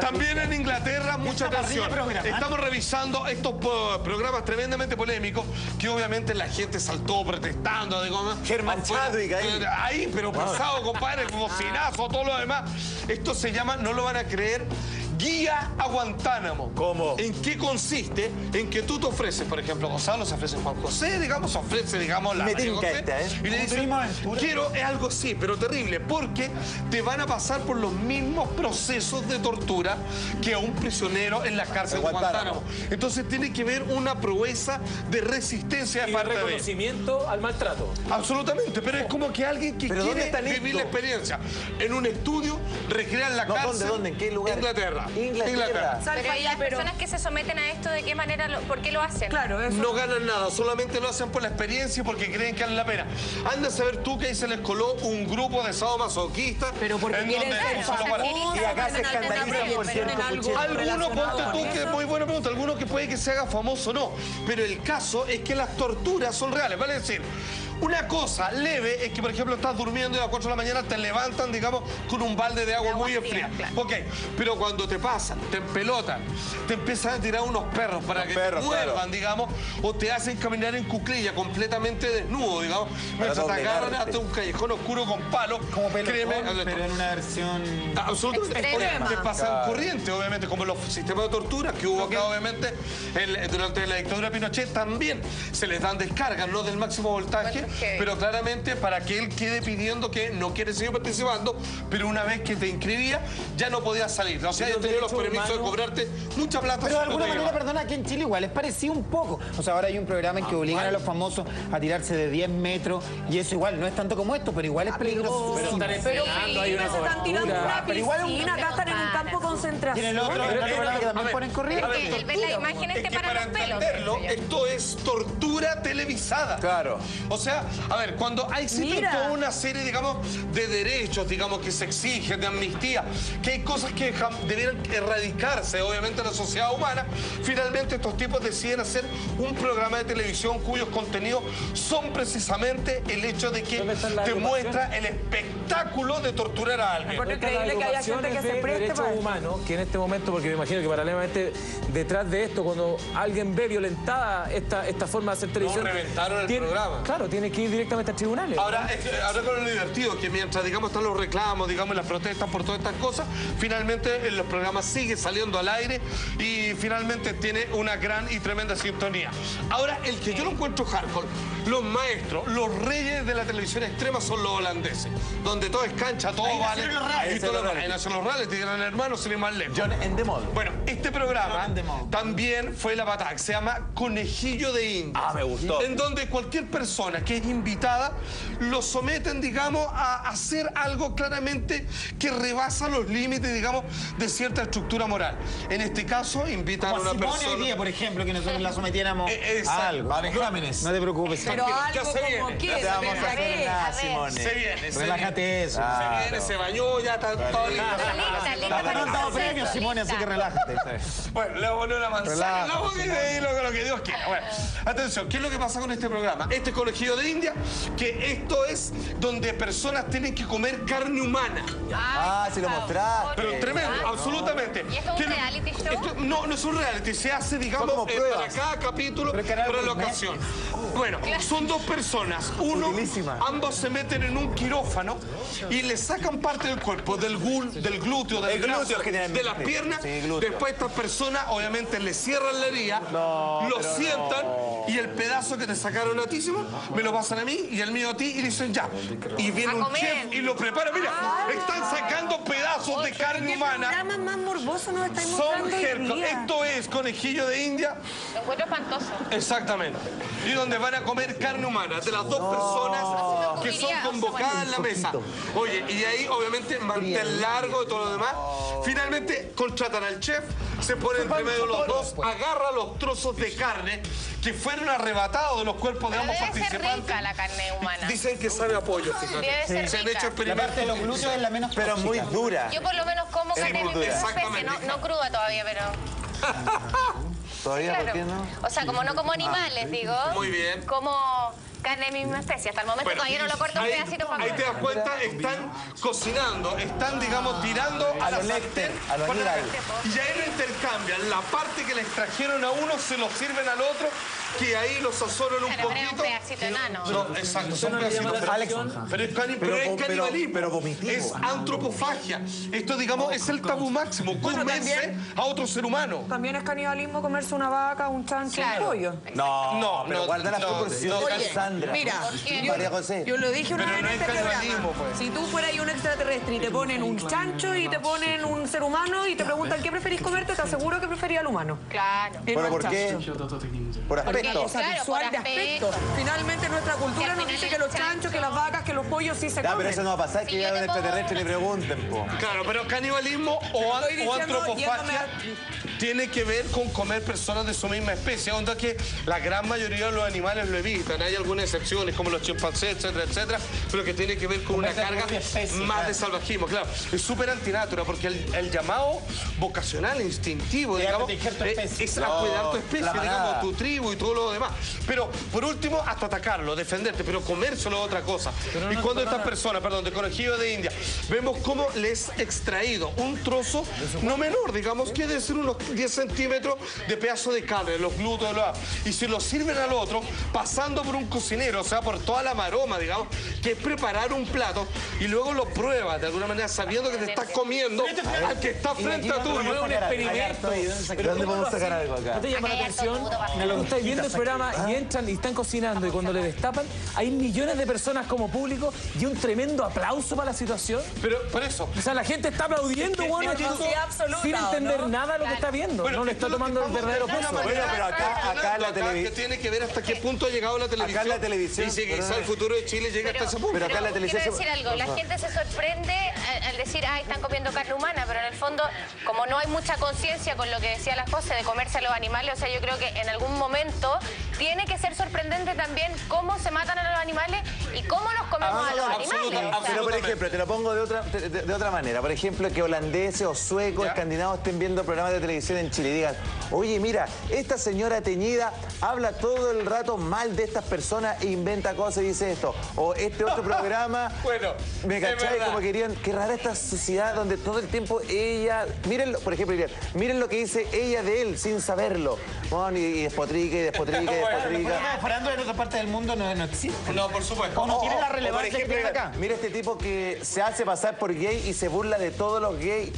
También en Inglaterra, mucha atención. Estamos revisando estos po- programas tremendamente polémicos que obviamente la gente saltó protestando. ¿no? Herman Afuera. Chadwick ahí. Eh, Ahí, pero pasado, compadre, bocinazo, todo lo demás. Esto se llama, no lo van a creer, Guía a Guantánamo. ¿Cómo? ¿En qué consiste? En que tú te ofreces, por ejemplo, Gonzalo se ofrece Juan José, digamos, se ofrece, digamos, la Me María José, esta, ¿eh? Y le aventura. quiero, es algo así, pero terrible, porque te van a pasar por los mismos procesos de tortura que a un prisionero en la cárcel de Guantánamo. Guantánamo. Entonces tiene que ver una proeza de resistencia de Y parte de él. reconocimiento al maltrato. Absolutamente, pero es como que alguien que ¿Pero dónde quiere vivir la experiencia. En un estudio, recrean la No, cárcel. ¿dónde, dónde? ¿En qué lugar? Inglaterra. Inglaterra. Pero ¿y las personas que se someten a esto, de qué manera, lo- por qué lo hacen? Claro, eso. No ganan nada, solamente lo hacen por la experiencia y porque creen que vale la pena. Anda a saber tú que ahí se les coló un grupo de sadomasoquistas. Pero porque en quieren donde ser para-. Y acá se escandalizan por cierto. Algunos, ponte tú, que eso. muy buena pregunta, algunos que puede que se haga famoso, no. Pero el caso es que las torturas son reales, vale decir. Una cosa leve es que, por ejemplo, estás durmiendo y a las 4 de la mañana te levantan, digamos, con un balde de agua, agua muy fría, fría. claro. Ok, pero cuando te pasan, te empelotan, te empiezan a tirar unos perros para Los que perros, te muerdan, claro. digamos, o te hacen caminar en cuclilla completamente desnudo, digamos, mientras te agarran hasta un callejón oscuro con palos. Como pelotón, créeme, pero en una versión... Absolutamente. Extrema. Te pasan corriente, obviamente, como los sistemas de tortura que hubo acá, obviamente, en- durante la dictadura de Pinochet, también se les dan descargas, no del máximo voltaje, Bueno, pero claramente para que él quede pidiendo que no quiere seguir participando, pero una vez que te inscribía, ya no podías salir. O sea, yo tenía los permisos de cobrarte mucha plata. Pero de alguna manera, llevaba. perdona, aquí en Chile igual es parecido un poco. O sea, ahora hay un programa en que obligan a los famosos a tirarse de 10 metros y eso igual no es tanto como esto, pero igual es peligroso. Pero están Pero entrenando, hay una se están tirando una Pero piscina, acá están en un campo de Y en concentración. el otro, en el otro programa que también ponen corriendo. que él ve las imágenes Es te que paran para los pelos. entenderlo, esto es tortura televisada. Claro. O sea, a ver, cuando hay toda una serie, digamos, de derechos, digamos, que se exigen, de amnistía, que hay cosas que debieran erradicarse, obviamente, en la sociedad humana, finalmente estos tipos deciden hacer un programa de televisión cuyos contenidos son precisamente el hecho de que ¿Dónde están las te muestra el espectáculo de torturar a alguien. Porque Estas increíble que haya gente que se preste para eso. humanos que en este momento, porque me imagino que paralelamente detrás de esto, cuando alguien ve violentada esta, esta forma de hacer televisión... reventaron el tiene- programa. Claro, tiene que ir directamente a tribunales. Ahora, es ahora con lo divertido, que mientras, digamos, están los reclamos, digamos, las protestas por todas estas cosas, finalmente en los programas sigue saliendo al aire y finalmente tiene una gran y tremenda sintonía. Ahora, el que yo lo encuentro hardcore, los maestros, los reyes de la televisión extrema son los holandeses, donde todo es cancha, todo Ahí vale. los reality. y todo lo demás. Ahí los reality, gran hermano, sin ir más lejos. John Endemol. Bueno, este programa también fue la batalla, que se llama Conejillo de Indias. Ah, me gustó. En donde cualquier persona que es invitada lo someten, digamos, a hacer algo claramente que rebasa los límites, digamos, de cierta estructura moral. En este caso, invitan a Como una Simone hoy persona. día, por ejemplo, que nosotros la sometiéramos Eh, exacto. a algo. A vejámenes. No te preocupes. Pero algo se como viene, que... Ya te vamos a a hacer a nada. Simone. Se viene, se Relájate eso. Ah. viene. Se viene, se bañó, ya está todo listo. Está lista, lista No han dado premios, Simone, así que relájate. Bueno, le vamos a poner una manzana, Relájate, la lo que Dios quiera. Bueno, atención, ¿qué es lo que pasa con este programa? Este colegio de India, que esto es donde personas tienen que comer carne humana. Ah, se lo mostraste. Pero tremendo, Ah, absolutamente. ¿Y esto es un ¿Qué- reality show? esto- no, no es un reality, se hace, digamos, eh, para cada capítulo, para la ocasión. Bueno, son dos personas. Uno, Utilísima. ambos se meten en un quirófano y le sacan parte del cuerpo, del gul, del glúteo, del El glúteo, de las piernas. Sí. Después estas personas, obviamente, le cierran la herida, No, lo sientan y el pedazo que te sacaron a ti, Simón, me lo pasan a mí y el mío a ti y dicen ya. Y viene un chef y lo prepara. Mira, están sacando pedazos de carne ¿Qué humana. más morboso nos estáis Son jercos. Esto es conejillo de India, Lo encuentro espantoso. exactamente. Y donde van a comer carne humana de las dos personas que son convocadas en la mesa. Oye, y ahí obviamente mantel largo y todo lo demás. Finalmente contratan al chef, se ponen entre medio los dos, agarra los trozos de carne que fueron arrebatados de los cuerpos de Pero ambos debe ser participantes. rica la carne humana. Dicen que sabe a pollo, fíjate. Debe ser Se han rica. hecho La parte de los experimentos. glúteos es la menos Pero muy dura. Yo por lo menos como carne muy de especie, no, no cruda todavía, pero... ¿Todavía por Claro. qué no? O sea, como no como animales, digo. Muy bien. Como carne de misma especie. Hasta el momento Bueno, todavía no lo corto un ahí- pedacito para Ahí te das cuenta, están cocinando, están, digamos, tirando a, A la sartén a lo con la- Aníbal. Y ahí lo intercambian. La parte que le extrajeron a uno se lo sirven al otro, que ahí lo sazonan un Claro, pero es un poquito. pedacito enano. No, exacto, son pedacitos. Alex, pero es, cani- pero Pero- es pero- canibalismo. pero vomitivo. Es antropofagia. Esto, digamos, es el tabú máximo. Comerse a otro ser humano. También es canibalismo comerse una vaca, un chancho, un pollo. No, No, pero no, guarda las proporciones, Sandra. mira, yo, María José. yo lo dije una Pero vez en es este canibalismo, programa. pues. Si tú fueras un extraterrestre y te ponen un chancho y te ponen un ser humano y te preguntan qué preferís comerte, te aseguro que prefería al humano. Claro. Al ¿por qué? chancho. Por Porque- aspecto. O sea, Claro, visual por de aspecto. aspecto. Finalmente nuestra cultura nos dice que los chanchos, que las vacas, que los pollos sí se Ya, comen. pero eso no va a pasar, que ya un extraterrestre le pregunten, po. Claro, pero canibalismo o, o antropofagia tiene que ver con comer personas de su misma especie. Onda que la gran mayoría de los animales lo evitan. Hay algunas excepciones, como los chimpancés, etcétera, etcétera, pero que tiene que ver con una Comer de carga especie, más claro. de salvajismo. Claro, es súper antinatura porque el, el llamado vocacional, instintivo, Es a digamos, tu es, es a cuidar tu especie, digamos, tu tribu y todo lo demás. Pero, por último, hasta atacarlo, defenderte, pero comérselo es otra cosa. y cuando estas personas, perdón, de conejillo de India, vemos cómo les extraído un trozo no menor, digamos, que debe ser unos 10 centímetros de pedazo de carne, los glúteos, y se lo sirven al otro, pasando por un cocinero, o sea, por toda la maroma, digamos, que es preparar un plato y luego lo pruebas de alguna manera sabiendo que te estás comiendo al que está frente a tuyo. Es un experimento. ¿De dónde podemos sacar algo acá? ¿No te llama la atención? para- Tú estás viendo el programa y entran y están cocinando y cuando le destapan hay millones de personas como público y un tremendo aplauso para la situación. Pero por eso, O sea, la gente está aplaudiendo, bueno, sin ¿o entender nada lo que está viendo. Bueno, no le está tomando el verdadero peso. Bueno, pero acá- acá la acá televi- que tiene que ver hasta qué punto ha llegado la televisión. la televisión, Y si quizá el futuro de Chile llega hasta ese punto. Pero acá la quiero televisión... decir algo, la gente se sorprende al, al decir, ah, están comiendo carne humana, pero en el fondo, como no hay mucha conciencia con lo que decía la José de comerse a los animales, o sea, yo creo que en algún momento tiene que ser sorprendente también cómo se matan a los animales y cómo nos comemos Ah, a los no, animales. absolutamente, o sea. Pero, por ejemplo, te lo pongo de otra, de, de otra manera. Por ejemplo, que holandeses o suecos, Ya. escandinavos estén viendo programas de televisión en Chile y digan, oye, mira, esta señora teñida habla todo el rato mal de estas personas e inventa cosas y dice esto. O este otro programa, Bueno, me cachai, como querían, qué rara esta sociedad donde todo el tiempo ella, miren, lo- por ejemplo, miren lo que dice ella de él sin saberlo. Bueno, y, y despotrica y despotrica y Bueno, en otra parte del mundo no, no existe. No, por supuesto. O no tiene la O, por relevancia que tiene acá. mira este tipo que se hace pasar por gay y se burla de todos los gays.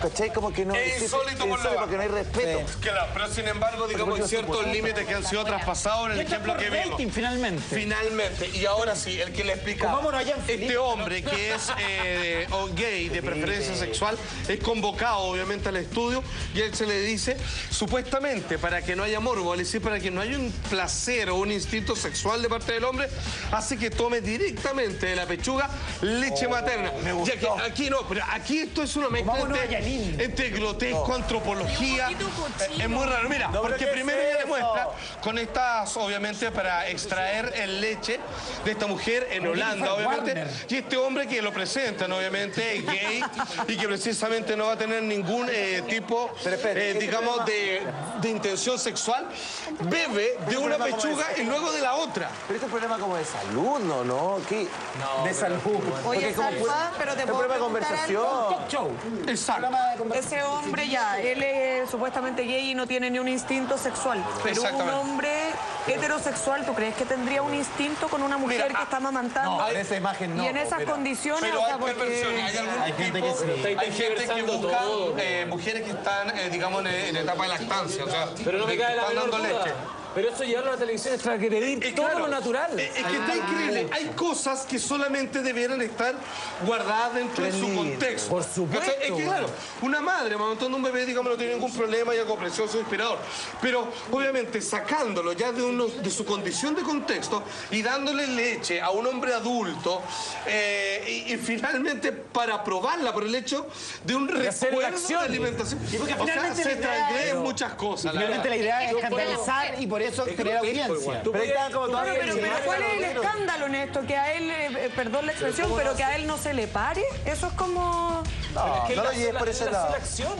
¿Cachai? Como que no Es insólito por lo insólito porque no hay respeto. Claro, pero sin embargo, digamos, hay ciertos límites que han sido traspasados en el ejemplo que vimos. rating, finalmente. Finalmente, y ahora sí, el que le explica. Allá en Este hombre que es eh, o gay de preferencia sexual es convocado obviamente al estudio y a él se le dice supuestamente para que no haya morbo, es decir, para que no haya un placer o un instinto sexual de parte del hombre, hace que tome directamente de la pechuga leche materna. me gustó. Ya que aquí no, pero aquí esto es una mezcla Comámonos Yanin. entre grotesco, antropología. Cochino. Es muy raro. Mira, No, pero porque ¿qué primero es ella eso? con estas, obviamente, para extraer el leche de esta mujer en Holanda, obviamente. Warner. Y este hombre que lo presentan, obviamente, es gay y que precisamente no va a tener ningún eh, tipo, Pero espérate, eh, este digamos, de, de intención sexual, bebe de una problema como pechuga ese. y luego de la otra. Pero este es un problema como de salud, ¿no? ¿No? ¿Qué? de salud. Oye, es como pero te es un puedo problema de preguntar algo? conversación. Show. Exacto. Ese hombre ya, él es supuestamente gay y no tiene ni un instinto sexual. Pero un hombre heterosexual, ¿tú crees que tendría un instinto con una mujer Mira, que está amamantando? No, en esa imagen no. y en esas pero- condiciones, Pero o sea, hay porque... hay algún Hay gente tipo- que sí. Hay gente que tergiversando busca todo. eh, mujeres que están, eh, digamos, en, en etapa de lactancia, o sea, Pero no me de que cae la están menor dando duda. leche. Pero eso llevarlo a la televisión es transgredir Eh, todo claro, lo natural. eh, Es que está increíble. Hay cosas que solamente debieran estar guardadas dentro de su contexto. Por supuesto. Es que claro, una madre amamantando un bebé, digamos, no tiene ningún problema y algo precioso, inspirador. Pero obviamente sacándolo ya de, uno, de su condición de contexto y dándole leche a un hombre adulto eh, y, y finalmente para probarla por el hecho de un hacer recuerdo la de alimentación. Y porque o sea, se transgreden muchas cosas. Finalmente la idea es escandalizar y por eso crear audiencia. Pero pero, ¿cuál es el escándalo en esto? Que a él, eh, eh, perdón la expresión, pero que a él no se le pare. Eso es como... No, Es que no lo lleves por ese la lado. selección.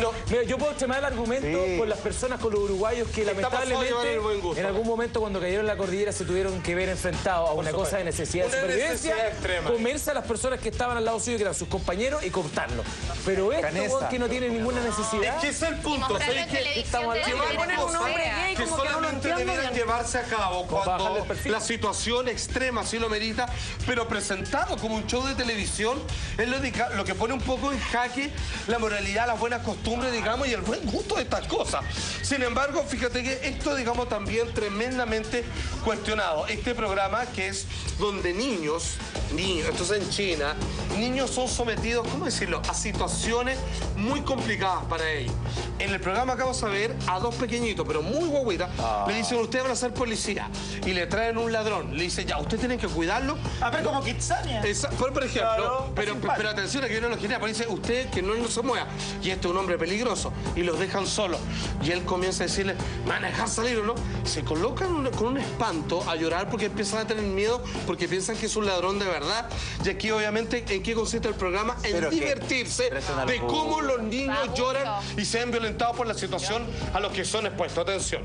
No. Mira, yo puedo extremar el argumento Sí. con las personas, con los uruguayos que Está lamentablemente gusto. en algún momento cuando cayeron en la cordillera se tuvieron que ver enfrentados a una cosa de necesidad de supervivencia, necesidad extrema. comerse a las personas que estaban al lado suyo, que eran sus compañeros, y cortarlos. Pero esto, Canesa. que no tiene ninguna necesidad. Es que es el punto. Televisión estamos de hablando? la Que ponen un manera hombre sea. gay que como que no lo solamente bien. llevarse a cabo cuando la situación extrema sí lo merita, pero presentado como un show de televisión es lo que pone un poco en jaque la moralidad, las buenas costumbres, digamos, y el buen gusto de estas cosas. Sin embargo, fíjate que esto, digamos, también tremendamente cuestionado. Este programa que es donde niños, niños, esto es en China, niños son sometidos, ¿cómo decirlo?, a situaciones muy complicadas para ellos. En el programa acabamos de ver a dos pequeñitos, pero muy guaguitas, le dicen, ustedes van a ser policía, y le traen un ladrón. Le dicen, ya, ustedes tienen que cuidarlo. A ver, como Kitsania. Esa- por, por ejemplo, Claro, pero, pero atención a que uno lo genera, porque dice, usted que no, no se mueva, y este es un hombre peligroso, y los dejan solos. Y él comienza a decirle, ¿me van a dejar salir o no? Se colocan un- con un espanto a llorar porque empiezan a tener miedo, porque piensan que es un ladrón de verdad. Y aquí, obviamente, ¿en qué consiste el programa? En Pero divertirse de cómo los niños lloran y se ven violentados por la situación a los que son expuestos. Atención.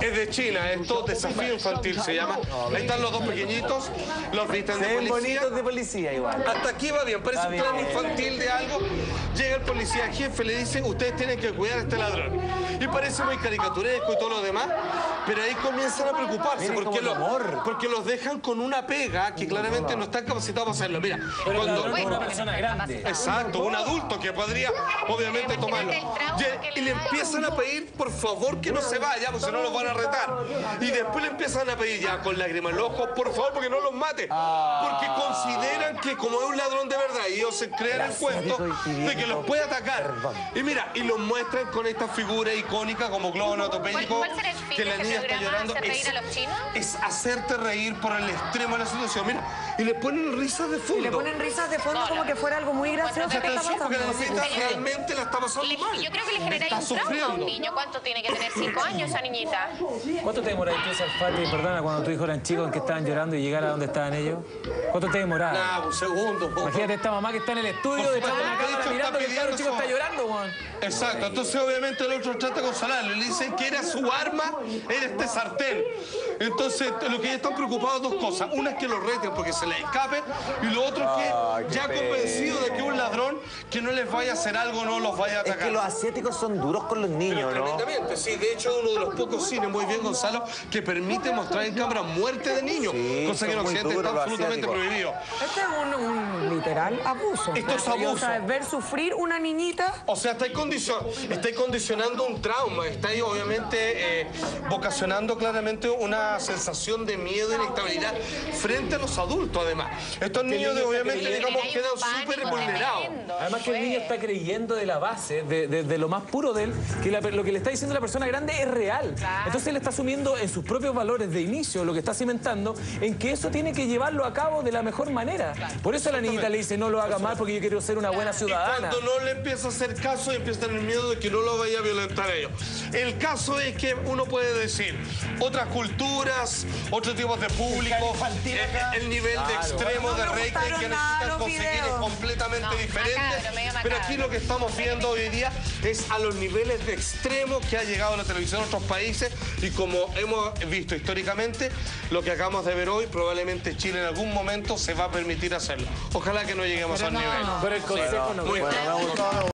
Es de China, esto desafío infantil se llama. Ahí están los dos pequeñitos, los visten de policía. bonitos de policía igual. Hasta aquí va bien, parece un plan bien. Infantil de algo. Llega el policía jefe, le dice, ustedes tienen que cuidar a este ladrón. Y parece muy caricaturesco y todo lo demás, pero ahí comienzan a preocuparse Miren porque, como el lo- amor. porque los dejan con una pega que claramente no están capacitados para hacerlo. Mira, Pero cuando... una persona grande. Exacto, un adulto que podría obviamente tomarlo. trauma Y, y le empiezan a pedir, por favor, que no se vaya, porque si no los van a retar. Y después le empiezan a pedir ya con lágrimas en los ojos, por favor, porque no los mate. Porque consideran que como es un ladrón de verdad, y ellos se crean el cuento de que los puede atacar. Y mira, y los muestran con esta figura icónica como globo anatopédico, ¿Cuál- cuál será el fin que la este niña está llorando. ¿Hacer reír a los chinos? es hacerte reír por el extremo de la situación. Mira, y le ponen risas de fondo. Y le ponen risas de fondo como que fuera algo muy gracioso que está Atención, porque la pasando. niñita realmente la está pasando Le- mal. yo creo que le genera Está un trauma a un sufriendo. niño. ¿Cuánto tiene que tener? ¿Cinco años esa niñita? ¿Cuánto te demoras tú, Salfate, perdona, cuando tus hijos eran chicos en que estaban llorando y llegar a donde estaban ellos? ¿Cuánto te demoraba? Nah, un segundo. Imagínate esta mamá que está en el estudio de la cámara mirando que el chico está llorando, Juan. Exacto, entonces obviamente el otro trata de consolarlo y le dicen que era su arma, era este sartén. Entonces lo que ellos están preocupados dos cosas. Una es que lo reten porque se les escape y lo otro es que ya pena. convencido de que que no les vaya a hacer algo no los vaya a Es atacar. que los asiáticos son duros con los niños, ¿no? Tremendamente, sí. De hecho, es uno de los pocos cines, muy bien, Gonzalo, que permite mostrar en cámara muerte de niños. Sí, cosa que en Occidente está absolutamente prohibido. Este es un, un literal abuso. Esto es Porque, o abuso. sea, ver sufrir una niñita O sea, estáis, condicion- estáis condicionando un trauma, estáis obviamente eh, vocacionando claramente una sensación de miedo y inestabilidad frente a los adultos, además. Estos niños, de, obviamente, Pero digamos, quedan súper vulnerados. Además que el niño está creyendo de la base, de, de- de lo más puro de él, que la- lo que le está diciendo la persona grande es real. Claro. Entonces él está asumiendo en sus propios valores de inicio, lo que está cimentando, en que eso tiene que llevarlo a cabo de la mejor manera. Por eso la niñita le dice, no lo haga mal porque yo quiero ser una buena Y ciudadana. cuando no le empieza a hacer caso, empieza a tener miedo de que no lo vaya a violentar a ellos. El caso es que uno puede decir, otras culturas, otros tipos de público, infantil eh, el nivel de extremo No de rating que necesitan conseguir es videos. completamente No, diferente. Pero aquí lo que estamos viendo hoy día es a los niveles de extremo que ha llegado la televisión en otros países y como hemos visto históricamente, lo que acabamos de ver hoy, probablemente Chile en algún momento se va a permitir hacerlo. Ojalá que no lleguemos a un nivel. Pero el consejo no. Muy